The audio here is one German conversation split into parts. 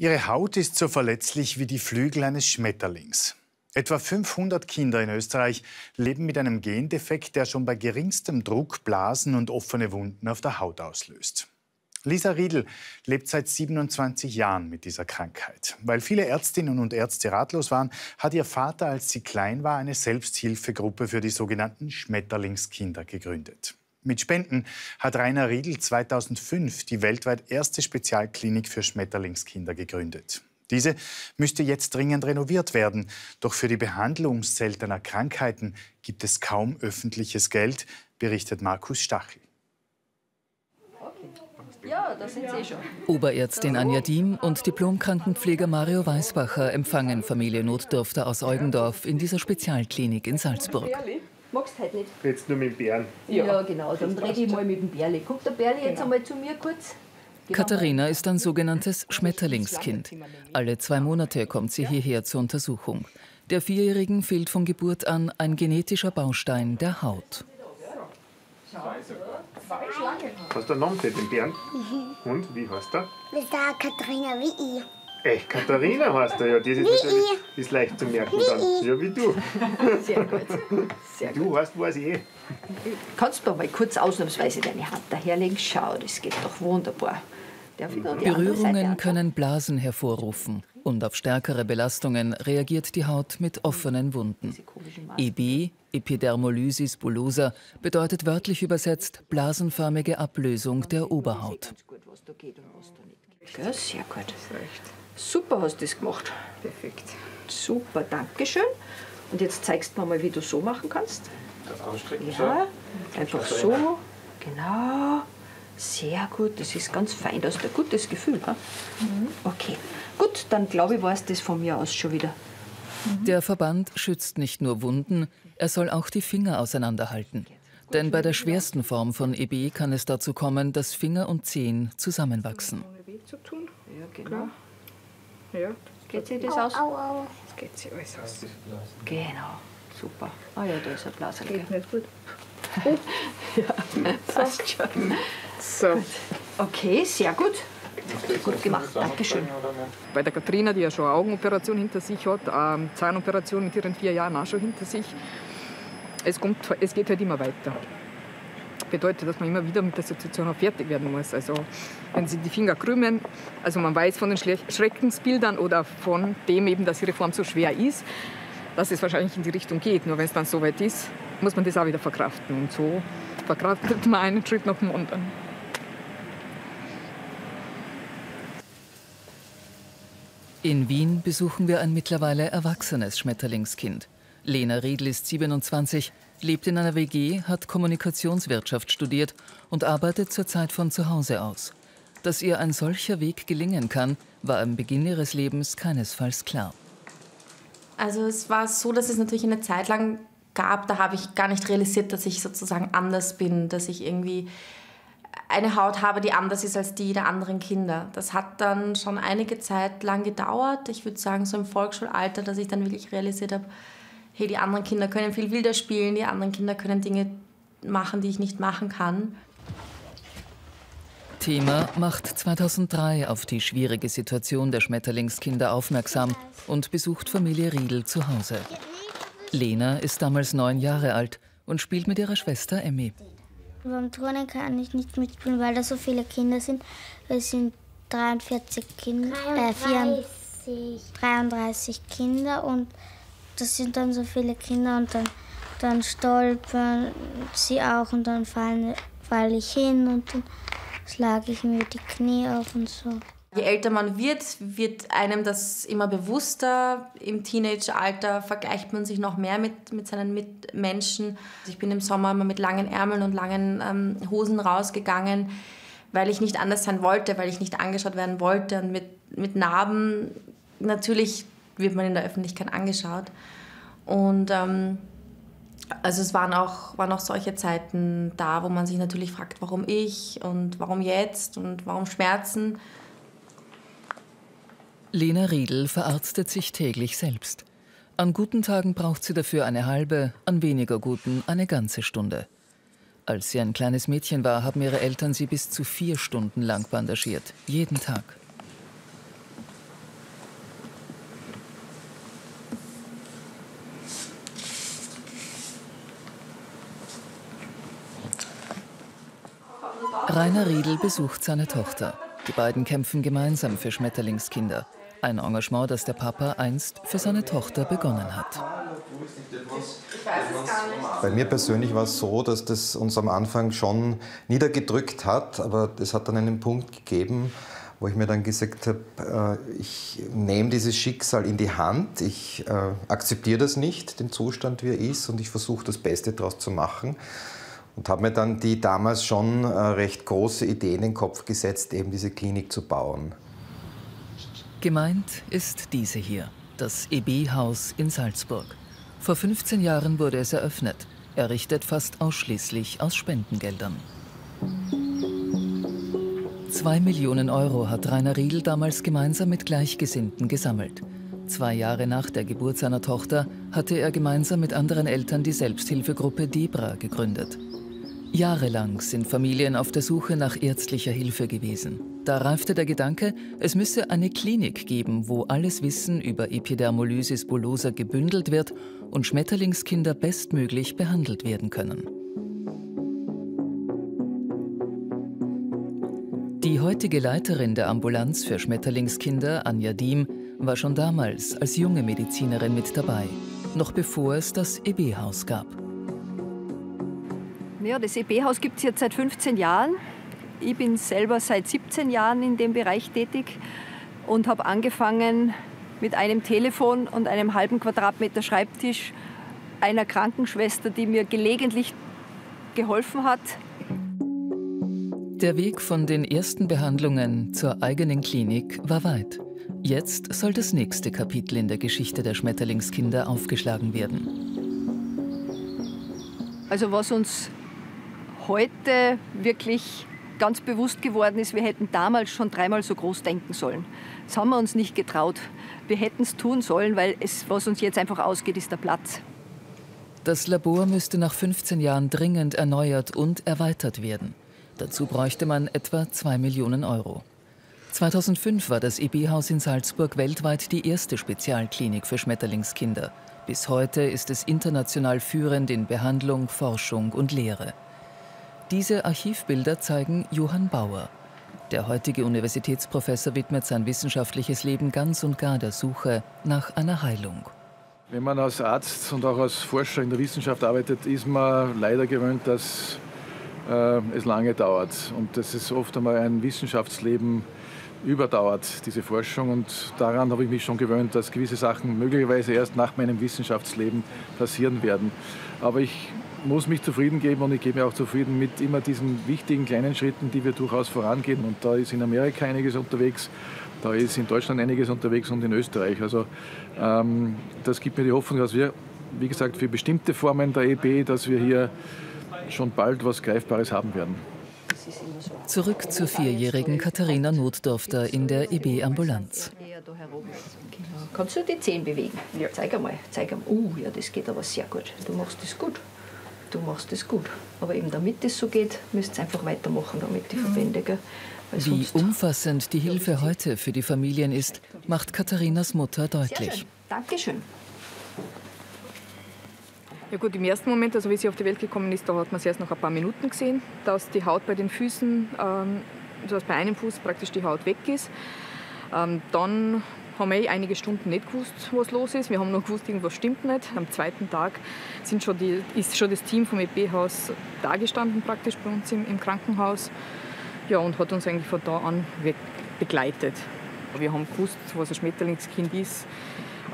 Ihre Haut ist so verletzlich wie die Flügel eines Schmetterlings. Etwa 500 Kinder in Österreich leben mit einem Gendefekt, der schon bei geringstem Druck Blasen und offene Wunden auf der Haut auslöst. Lisa Riedl lebt seit 27 Jahren mit dieser Krankheit. Weil viele Ärztinnen und Ärzte ratlos waren, hat ihr Vater, als sie klein war, eine Selbsthilfegruppe für die sogenannten Schmetterlingskinder gegründet. Mit Spenden hat Rainer Riedl 2005 die weltweit erste Spezialklinik für Schmetterlingskinder gegründet. Diese müsste jetzt dringend renoviert werden. Doch für die Behandlung seltener Krankheiten gibt es kaum öffentliches Geld, berichtet Markus Stachel. Ja, da sind Sie schon. Oberärztin Anja Diem und Diplomkrankenpfleger Mario Weisbacher empfangen Familie Notdürfter aus Eugendorf in dieser Spezialklinik in Salzburg. Magst du heute nicht? Jetzt nur mit dem Bären. Ja, ja genau, dann rede ich mal mit dem Bärli. Kommt der Bärli jetzt genau. einmal zu mir kurz? Genau. Katharina ist ein sogenanntes Schmetterlingskind. Alle zwei Monate kommt sie hierher zur Untersuchung. Der Vierjährigen fehlt von Geburt an ein genetischer Baustein der Haut. Hast du einen Namen für den Bären? Und wie heißt er? Das ist Katharina wie ich. Echt, Katharina heißt er ja. Das ist, natürlich, ist leicht zu merken dann. Ja, wie du. Sehr gut. Sehr du gut. hast, weiß ich eh. Kannst du mal kurz ausnahmsweise deine Hand daherlegen? Schau, das geht doch wunderbar. Berührungen können Blasen hervorrufen und auf stärkere Belastungen reagiert die Haut mit offenen Wunden. EB, Epidermolysis bullosa, bedeutet wörtlich übersetzt blasenförmige Ablösung der Oberhaut. Sehr gut. Super hast du das gemacht. Perfekt. Super, danke schön. Und jetzt zeigst du mir mal, wie du so machen kannst. Das ausstrecken, Ja, einfach so. Genau. Sehr gut, das ist ganz fein, du hast ein gutes Gefühl. Mhm. Okay, gut, dann glaube ich, war es das von mir aus schon wieder. Mhm. Der Verband schützt nicht nur Wunden, er soll auch die Finger auseinanderhalten. Denn bei der schwersten Form von EB kann es dazu kommen, dass Finger und Zehen zusammenwachsen. Ja, genau. Ja. Geht sich das aus? Au, au. Das geht sich alles aus. Genau, super. Ah ja, da ist ein Blasen. Geht nicht gut. ja, passt schon. So. Okay, sehr gut. Gut gemacht, Dankeschön. Bei der Katharina, die ja schon eine Augenoperation hinter sich hat, eine Zahnoperation mit ihren vier Jahren auch schon hinter sich, es, kommt, es geht halt immer weiter bedeutet, dass man immer wieder mit der Situation auch fertig werden muss. Also wenn sie die Finger krümmen, also man weiß von den Schreckensbildern oder von dem eben, dass ihre Form so schwer ist, dass es wahrscheinlich in die Richtung geht. Nur wenn es dann so weit ist, muss man das auch wieder verkraften. Und so verkraftet man einen Schritt nach dem anderen. In Wien besuchen wir ein mittlerweile erwachsenes Schmetterlingskind. Lena Riedl ist 27, lebt in einer WG, hat Kommunikationswirtschaft studiert und arbeitet zurzeit von zu Hause aus. Dass ihr ein solcher Weg gelingen kann, war am Beginn ihres Lebens keinesfalls klar. Also es war so, dass es natürlich eine Zeit lang gab, da habe ich gar nicht realisiert, dass ich sozusagen anders bin, dass ich irgendwie eine Haut habe, die anders ist als die der anderen Kinder. Das hat dann schon einige Zeit lang gedauert. Ich würde sagen, so im Volksschulalter, dass ich dann wirklich realisiert habe, hey, die anderen Kinder können viel wilder spielen, die anderen Kinder können Dinge machen, die ich nicht machen kann. Thema macht 2003 auf die schwierige Situation der Schmetterlingskinder aufmerksam und besucht Familie Riedel zu Hause. Lena ist damals neun Jahre alt und spielt mit ihrer Schwester Emmy. Beim Turnen kann ich nicht mitspielen, weil da so viele Kinder sind. Es sind 43 Kinder, äh, 34, 33 Kinder und das sind dann so viele Kinder und dann, dann stolpern sie auch und dann fallen, falle ich hin und dann schlage ich mir die Knie auf und so. Je älter man wird, wird einem das immer bewusster. Im Teenageralter vergleicht man sich noch mehr mit, mit seinen Mitmenschen. Ich bin im Sommer immer mit langen Ärmeln und langen ähm, Hosen rausgegangen, weil ich nicht anders sein wollte, weil ich nicht angeschaut werden wollte. Und mit, mit Narben natürlich wird man in der Öffentlichkeit angeschaut. Und ähm, also es waren auch, waren auch solche Zeiten da, wo man sich natürlich fragt, warum ich und warum jetzt und warum Schmerzen. Lena Riedl verarztet sich täglich selbst. An guten Tagen braucht sie dafür eine halbe, an weniger guten eine ganze Stunde. Als sie ein kleines Mädchen war, haben ihre Eltern sie bis zu vier Stunden lang bandagiert, jeden Tag. Rainer Riedel besucht seine Tochter. Die beiden kämpfen gemeinsam für Schmetterlingskinder. Ein Engagement, das der Papa einst für seine Tochter begonnen hat. Bei mir persönlich war es so, dass das uns am Anfang schon niedergedrückt hat, aber es hat dann einen Punkt gegeben, wo ich mir dann gesagt habe, äh, ich nehme dieses Schicksal in die Hand, ich äh, akzeptiere das nicht, den Zustand, wie er ist, und ich versuche das Beste daraus zu machen. Und habe mir dann die damals schon äh, recht große Idee in den Kopf gesetzt, eben diese Klinik zu bauen. Gemeint ist diese hier, das EB-Haus in Salzburg. Vor 15 Jahren wurde es eröffnet, errichtet fast ausschließlich aus Spendengeldern. Zwei Millionen Euro hat Rainer Riedl damals gemeinsam mit Gleichgesinnten gesammelt. Zwei Jahre nach der Geburt seiner Tochter hatte er gemeinsam mit anderen Eltern die Selbsthilfegruppe Debra gegründet. Jahrelang sind Familien auf der Suche nach ärztlicher Hilfe gewesen. Da reifte der Gedanke, es müsse eine Klinik geben, wo alles Wissen über Epidermolysis bullosa gebündelt wird und Schmetterlingskinder bestmöglich behandelt werden können. Die heutige Leiterin der Ambulanz für Schmetterlingskinder, Anja Diem, war schon damals als junge Medizinerin mit dabei, noch bevor es das EB-Haus gab. Ja, das EB-Haus gibt es jetzt seit 15 Jahren. Ich bin selber seit 17 Jahren in dem Bereich tätig und habe angefangen mit einem Telefon und einem halben Quadratmeter Schreibtisch einer Krankenschwester, die mir gelegentlich geholfen hat. Der Weg von den ersten Behandlungen zur eigenen Klinik war weit. Jetzt soll das nächste Kapitel in der Geschichte der Schmetterlingskinder aufgeschlagen werden. Also was uns heute wirklich ganz bewusst geworden ist, wir hätten damals schon dreimal so groß denken sollen. Das haben wir uns nicht getraut. Wir hätten es tun sollen, weil es, was uns jetzt einfach ausgeht, ist der Platz. Das Labor müsste nach 15 Jahren dringend erneuert und erweitert werden. Dazu bräuchte man etwa 2 Millionen Euro. 2005 war das EB-Haus in Salzburg weltweit die erste Spezialklinik für Schmetterlingskinder. Bis heute ist es international führend in Behandlung, Forschung und Lehre. Diese Archivbilder zeigen Johann Bauer. Der heutige Universitätsprofessor widmet sein wissenschaftliches Leben ganz und gar der Suche nach einer Heilung. Wenn man als Arzt und auch als Forscher in der Wissenschaft arbeitet, ist man leider gewöhnt, dass äh, es lange dauert und dass es oft einmal ein Wissenschaftsleben überdauert, diese Forschung. Und daran habe ich mich schon gewöhnt, dass gewisse Sachen möglicherweise erst nach meinem Wissenschaftsleben passieren werden. Aber ich muss mich zufrieden geben und ich gebe mir auch zufrieden mit immer diesen wichtigen kleinen Schritten, die wir durchaus vorangehen. Und da ist in Amerika einiges unterwegs, da ist in Deutschland einiges unterwegs und in Österreich. Also ähm, das gibt mir die Hoffnung, dass wir, wie gesagt, für bestimmte Formen der EB, dass wir hier schon bald was Greifbares haben werden. Zurück zur vierjährigen Katharina Notdorfter in der EB-Ambulanz. Kannst du die Zehen bewegen? Ja. Zeig einmal, zeig einmal. Uh, ja, das geht aber sehr gut. Du machst das gut du machst das gut. Aber eben damit das so geht, müsst ihr einfach weitermachen damit die mhm. Verbände. Gell? Wie umfassend die Hilfe heute für die Familien ist, macht Katharinas Mutter deutlich. Sehr schön. Dankeschön. Ja gut, im ersten Moment, also wie sie auf die Welt gekommen ist, da hat man sie erst nach ein paar Minuten gesehen, dass die Haut bei den Füßen, ähm, dass bei einem Fuß praktisch die Haut weg ist. Ähm, dann haben wir eh einige Stunden nicht gewusst, was los ist. Wir haben noch gewusst, irgendwas stimmt nicht. Am zweiten Tag sind schon die, ist schon das Team vom EP-Haus dagestanden, praktisch bei uns im, im, Krankenhaus. Ja, und hat uns eigentlich von da an begleitet. Wir haben gewusst, was ein Schmetterlingskind ist.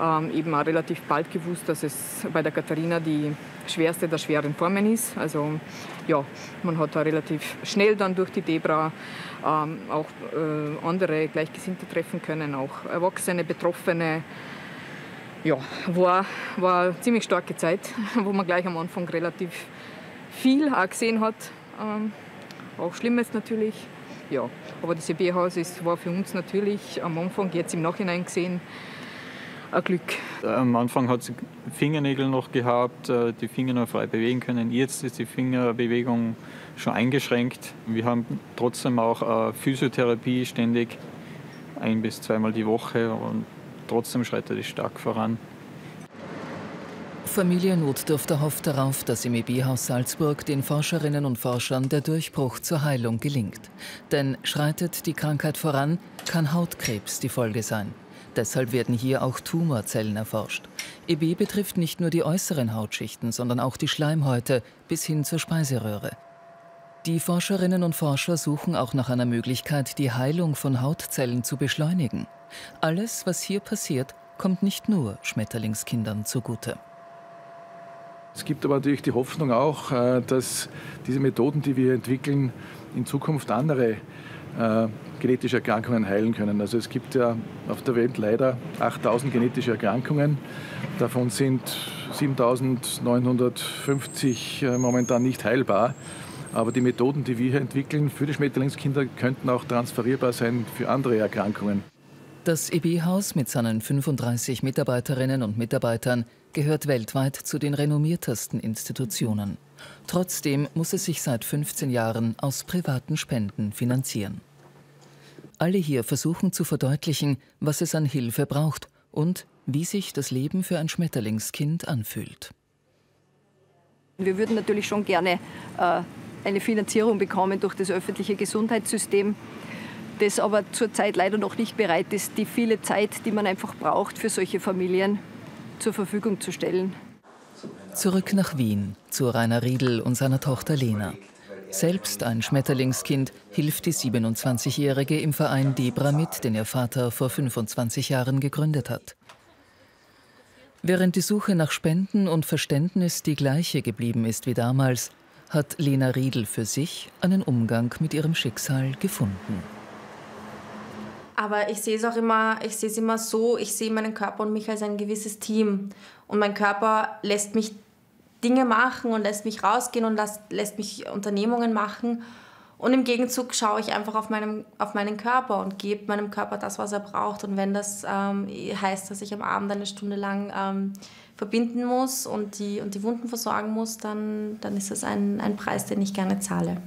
Ähm, eben auch relativ bald gewusst, dass es bei der Katharina die schwerste der schweren Formen ist. Also ja, man hat da relativ schnell dann durch die Debra ähm, auch äh, andere Gleichgesinnte treffen können, auch Erwachsene, Betroffene. Ja, war, war eine ziemlich starke Zeit, wo man gleich am Anfang relativ viel auch gesehen hat. Ähm, auch Schlimmes natürlich. Ja, aber das EB-Haus war für uns natürlich am Anfang, jetzt im Nachhinein gesehen, ein Glück. Am Anfang hat sie Fingernägel noch gehabt, äh, die Finger noch frei bewegen können. Jetzt ist die Fingerbewegung schon eingeschränkt. Wir haben trotzdem auch äh, Physiotherapie ständig, ein bis zweimal die Woche und trotzdem schreitet es stark voran. Familie Notdürfter hofft darauf, dass im EB-Haus Salzburg den Forscherinnen und Forschern der Durchbruch zur Heilung gelingt. Denn schreitet die Krankheit voran, kann Hautkrebs die Folge sein. Deshalb werden hier auch Tumorzellen erforscht. EB betrifft nicht nur die äußeren Hautschichten, sondern auch die Schleimhäute bis hin zur Speiseröhre. Die Forscherinnen und Forscher suchen auch nach einer Möglichkeit, die Heilung von Hautzellen zu beschleunigen. Alles, was hier passiert, kommt nicht nur Schmetterlingskindern zugute. Es gibt aber natürlich die Hoffnung auch, äh, dass diese Methoden, die wir entwickeln, in Zukunft andere äh, genetische Erkrankungen heilen können. Also es gibt ja auf der Welt leider 8000 genetische Erkrankungen. Davon sind 7950 äh, momentan nicht heilbar. Aber die Methoden, die wir hier entwickeln für die Schmetterlingskinder, könnten auch transferierbar sein für andere Erkrankungen. Das EB-Haus mit seinen 35 Mitarbeiterinnen und Mitarbeitern gehört weltweit zu den renommiertesten Institutionen. Trotzdem muss es sich seit 15 Jahren aus privaten Spenden finanzieren. Alle hier versuchen zu verdeutlichen, was es an Hilfe braucht und wie sich das Leben für ein Schmetterlingskind anfühlt. Wir würden natürlich schon gerne äh, eine Finanzierung bekommen durch das öffentliche Gesundheitssystem, das aber zurzeit leider noch nicht bereit ist, die viele Zeit, die man einfach braucht für solche Familien, zur Verfügung zu stellen. Zurück nach Wien zu Rainer Riedel und seiner Tochter Lena. Selbst ein Schmetterlingskind hilft die 27-Jährige im Verein Debra mit, den ihr Vater vor 25 Jahren gegründet hat. Während die Suche nach Spenden und Verständnis die gleiche geblieben ist wie damals, hat Lena Riedel für sich einen Umgang mit ihrem Schicksal gefunden. Aber ich sehe es auch immer, ich sehe es immer so, ich sehe meinen Körper und mich als ein gewisses Team. Und mein Körper lässt mich Dinge machen und lässt mich rausgehen und lässt, lässt mich Unternehmungen machen. Und im Gegenzug schaue ich einfach auf, meinem, auf meinen Körper und gebe meinem Körper das, was er braucht. Und wenn das ähm, heißt, dass ich am Abend eine Stunde lang ähm, verbinden muss und die, und die Wunden versorgen muss, dann, dann ist das ein, ein Preis, den ich gerne zahle.